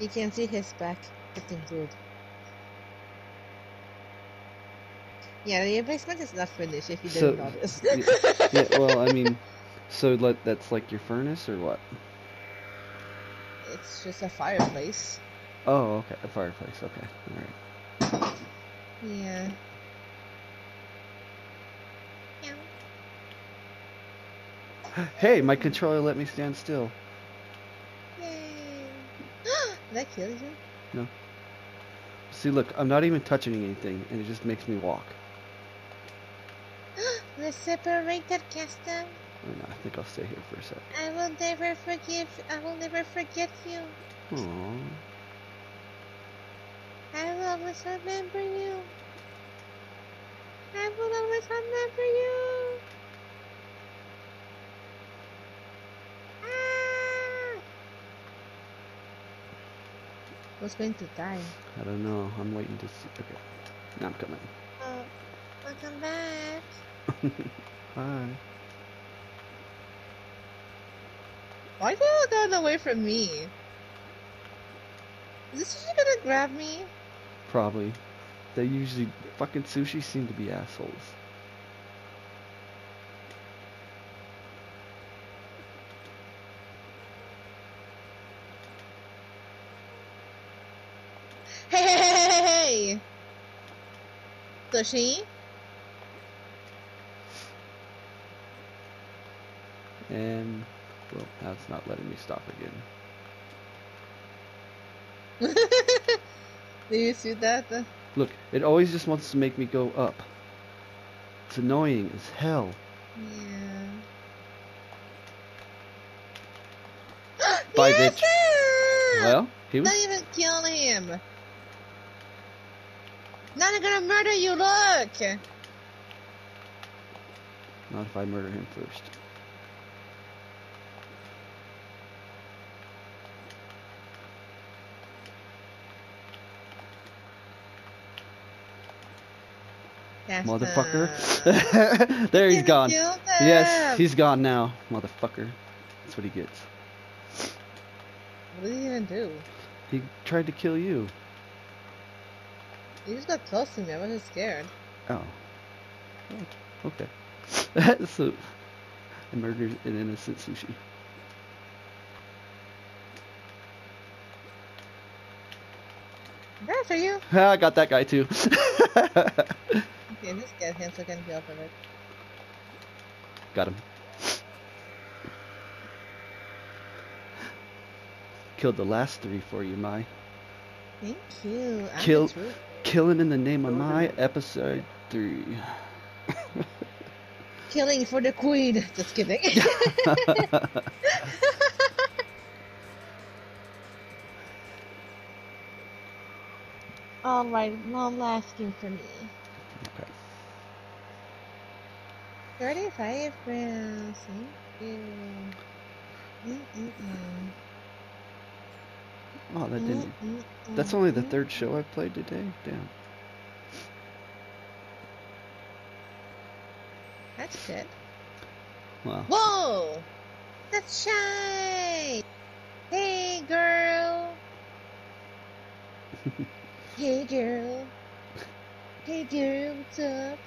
You can see his back looking good. Yeah, the basement is not finished if you So- didn't notice. yeah, yeah, well, I mean, so like that's like your furnace or what? it's just a fireplace. Oh, okay, a fireplace. Okay, all right. Yeah. Hey, my controller let me stand still. Did that kill you? No. See, look, I'm not even touching anything, and it just makes me walk. The separated custom. No, I think I'll stay here for a sec. I will never forgive. I will never forget you. Aww. I will always remember you. I will always remember you. Who's going to die? I don't know. I'm waiting to see. Okay, now I'm coming. Oh, welcome back. Hi. Why are you all going away from me? Is this sushi gonna grab me? Probably. They usually fucking sushi seem to be assholes. Hey, hey, hey, hey, hey! And well, now it's not letting me stop again. Do you see that? Look, it always just wants to make me go up. It's annoying as hell. Yeah. Bye, yes, bitch. Well, he was. Not even kill him. Not even gonna murder you. Look. Not if I murder him first. That's Motherfucker. Uh, there he's gone. Yes, he's gone now. Motherfucker. That's what he gets. What did he even do? He tried to kill you. He just got close to me. I was just scared. Oh. Oh, okay. so, I murdered an innocent sushi. There for you. I got that guy too. Okay, him so I can go for it. got him. Killed the last three for you, Mai. Thank you. I'm Kill-. Killing in the name of Mai episode three. Killing for the queen. Just kidding. All right, no asking for me. Okay. 35 rounds. Thank you. Mm-mm-mm. Oh, that didn't. That's only the third show I've played today. Damn. That's good. Wow. Whoa! That's shy! Hey, girl! hey, girl! Hey, girl, what's up?